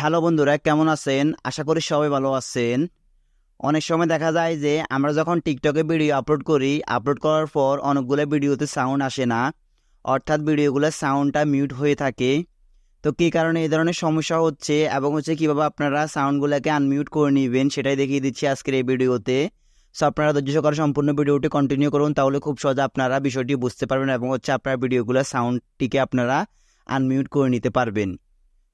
Hello বন্ধুরা, কেমন আছেন? আশা করি সবাই ভালো আছেন। অনেক সময় দেখা যায় যে, আমরা যখন টিকটকে ভিডিও আপলোড করি আপলোড করার পর অনেকগুলো ভিডিওতে সাউন্ড আসে না। অর্থাৎ ভিডিওগুলোর সাউন্ডটা মিউট হয়ে থাকে। তো কী কারণে? এই ধরনের সমস্যা হচ্ছে এবং হচ্ছে কীভাবে আপনারা সাউন্ডগুলোকে আনমিউট করে নেবেন সেটাই দেখিয়ে দিচ্ছি আজকের এই ভিডিওতে সো আপনারা ধৈর্য সহকারে সম্পূর্ণ ভিডিওটি কন্টিনিউ করুন, তাহলে খুব সহজে আপনারা বিষয়টি বুঝতে পারবেন এবং হচ্ছে আপনার ভিডিওগুলোর সাউন্ডটিকে আপনারা আনমিউট করে নিতে পারবেন।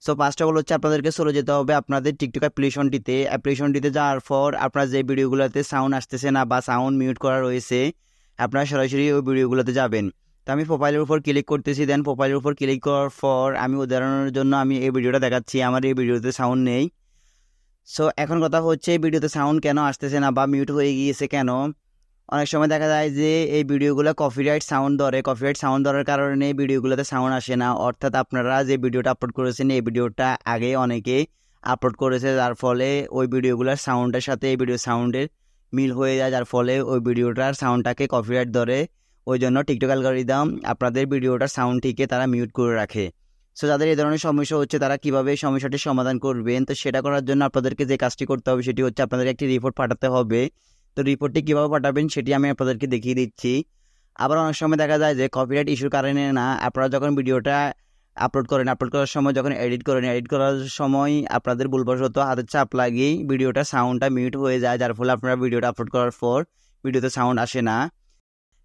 সো পাঁচটা অফ হচ্ছে আপনাদেরকে চলে যেতে হবে আপনাদের টিকটক অ্যাপ্লিকেশনটিতে অ্যাপ্লিকেশনটিতে যাওয়ার পর আপনার যে ভিডিওগুলোতে সাউন্ড আসতেছে না বা সাউন্ড মিউট করা রয়েছে, আপনারা সরাসরি ওই ভিডিওগুলোতে যাবেন। তো আমি প্রোফাইলের উপর ক্লিক করতেছি দেন প্রোফাইলের উপর ক্লিক করার পর আমি উদাহরণের জন্য আমি এই ভিডিওটা দেখাচ্ছি, আমার এই ভিডিওতে সাউন্ড নেই। সো এখন কথা হচ্ছে ভিডিওতে সাউন্ড কেন আসতেছে না বা মিউট হয়ে গিয়েছে কেন? অনেক সময় দেখা যায় যে এই ভিডিওগুলো কপিরাইট সাউন্ড ধরে। কপিরাইট সাউন্ড ধরার কারণে ভিডিওগুলোতে সাউন্ড আসে না। অর্থাৎ আপনারা যে ভিডিওটা আপলোড করেছেন, এই ভিডিওটা আগে অনেকে আপলোড করেছে। যার ফলে ওই ভিডিওগুলোর সাউন্ডের সাথে এই ভিডিও সাউন্ডের মিল হয়ে যায়। যার ফলে ওই ভিডিওটার সাউন্ডটাকে কপিরাইট ধরে। ওই জন্য টিকটক অ্যালগোরিদম আপনাদের ভিডিওটার সাউন্ডটিকে তারা মিউট করে রাখে। সো যাদের এই ধরনের সমস্যা হচ্ছে, তারা কীভাবে এই সমস্যাটির সমাধান করবেন? তো সেটা করার জন্য আপনাদেরকে যে কাজটি করতে হবে, সেটি হচ্ছে আপনাদের একটি রিপোর্ট পাঠাতে হবে। তো রিপোর্টটি কীভাবে পাঠাবেন সেটি আমি আপনাদেরকে দেখিয়ে দিচ্ছি। আবার অনেক সময় দেখা যায় যে কপিরাইট ইস্যুর কারণে না, আপনারা যখন ভিডিওটা আপলোড করেন আপলোড করার সময় যখন এডিট করেন এডিট করার সময় আপনাদের ভুলবশত হাতের চাপ লাগিয়ে ভিডিওটা সাউন্ডটা মিউট হয়ে যায়, যার ফলে আপনারা ভিডিওটা আপলোড করার পর ভিডিওতে সাউন্ড আসে না।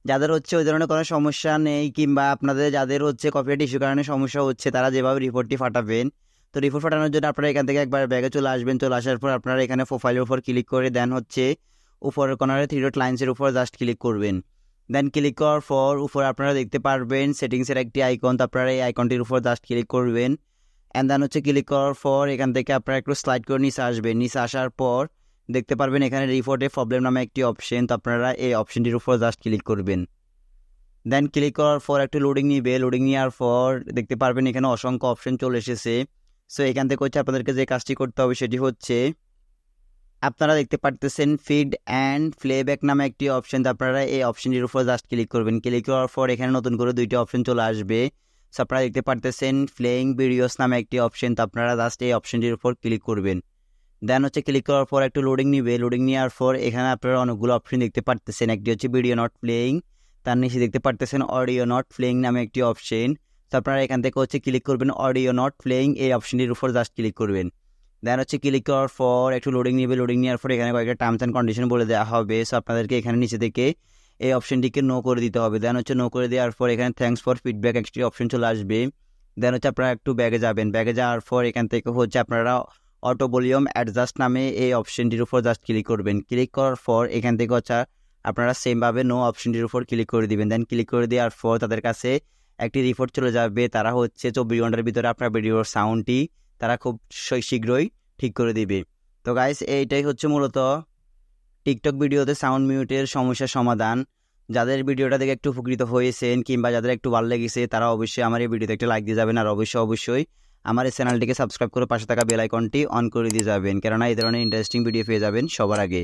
যাদের হচ্ছে ওই ধরনের কোনো সমস্যা নেই কিংবা আপনাদের, যাদের হচ্ছে কপিরাইট ইস্যুর কারণে সমস্যা হচ্ছে, তারা যেভাবে রিপোর্টটি পাঠাবেন, তো রিপোর্ট পাঠানোর জন্য আপনারা এখান থেকে একবার ব্যাগে চলে আসবেন। চলে আসার পর আপনারা এখানে প্রোফাইলের উপর ক্লিক করে দেন হচ্ছে উপরের কর্নারে থ্রি ডট লাইন্সের উপর জাস্ট ক্লিক করবেন। দেন ক্লিক করার পর উপরে আপনারা দেখতে পারবেন সেটিংসের একটি আইকন তো আপনারা এই আইকনটির উপর জাস্ট ক্লিক করবেন। অ্যান্ড দেন হচ্ছে ক্লিক করার পর এখান থেকে আপনারা একটু স্লাইড করে নিচে আসবেন। নিচে আসার পর দেখতে পারবেন এখানে রিপোর্টে প্রবলেম নামে একটি অপশন তো আপনারা এই অপশনটির উপর জাস্ট ক্লিক করবেন। দেন ক্লিক করার পর একটু লোডিং নিবে। লোডিং নেওয়ার পর দেখতে পারবেন এখানে অসংখ্য অপশন চলে এসেছে। সো এখান থেকে হচ্ছে আপনাদেরকে যে কাজটি করতে হবে সেটি হচ্ছে আপনারা দেখতে পারতেছেন ফিড অ্যান্ড প্লেব্যাক নামে একটি অপশন তো আপনারা এই অপশনটির উপর জাস্ট ক্লিক করবেন। ক্লিক করার পর এখানে নতুন করে দুইটি অপশন চলে আসবে। সো আপনারা দেখতে পারতেছেন প্লেয়িং ভিডিওস নামে একটি অপশন তো আপনারা জাস্ট এই অপশনটির উপর ক্লিক করবেন। দেন হচ্ছে ক্লিক করার পর একটু লোডিং নিবে। লোডিং নেওয়ার পর এখানে আপনারা অনেকগুলো অপশন দেখতে পারতেছেন। একটি হচ্ছে ভিডিও নট প্লেয়িং তার নিচে দেখতে পারতেছেন অডিও নট প্লেয়িং নামে একটি অপশন তো আপনারা এখান থেকে হচ্ছে ক্লিক করবেন অডিও নট প্লেয়িং এই অপশনটির উপর জাস্ট ক্লিক করবেন। দেন হচ্ছে ক্লিক করার পর, একটু লোডিং নিবে লোডিং নেওয়ার পর এখানে কয়েকটা টার্মস অ্যান্ড কন্ডিশন বলে দেওয়া হবে। সো আপনাদেরকে এখানে নিচে থেকে এই অপশনটিকে নো করে দিতে হবে। দেন হচ্ছে নো করে দেওয়ার পর এখানে থ্যাঙ্কস ফর ফিডব্যাক একটি অপশন চলে আসবে। দেন হচ্ছে আপনারা একটু ব্যাগে যাবেন। ব্যাগে যাওয়ার পর এখান থেকে হচ্ছে আপনারা অটো ভলিউম অ্যাডজাস্ট নামে এই অপশনটির উপর জাস্ট ক্লিক করবেন। ক্লিক করার পর এখান থেকে হচ্ছে আপনারা সেমভাবে নো অপশনটির উপর ক্লিক করে দিবেন। দেন ক্লিক করে দেওয়ার পর তাদের কাছে একটি রিপোর্ট চলে যাবে। তারা হচ্ছে চব্বিশ ঘণ্টার ভিতরে আপনার ভিডিওর সাউন্ডটি তারা খুব শীঘ্রই ঠিক করে দিবে। তো গাইস এইটাই হচ্ছে মূলত টিকটক ভিডিওতে সাউন্ড মিউটের সমস্যার সমাধান। যাদের ভিডিওটা দেখে একটু উপকৃত হয়েছেন কিংবা যাদের একটু ভালো লেগেছে, তারা অবশ্যই আমার এই ভিডিওতে একটা লাইক দিয়ে যাবেন। আর অবশ্যই অবশ্যই আমার এই চ্যানেলটিকে সাবস্ক্রাইব করে পাশে থাকা বেল আইকনটি অন করে দিয়ে যাবেন। কেননা এই ধরনের ইন্টারেস্টিং ভিডিও পেয়ে যাবেন সবার আগে।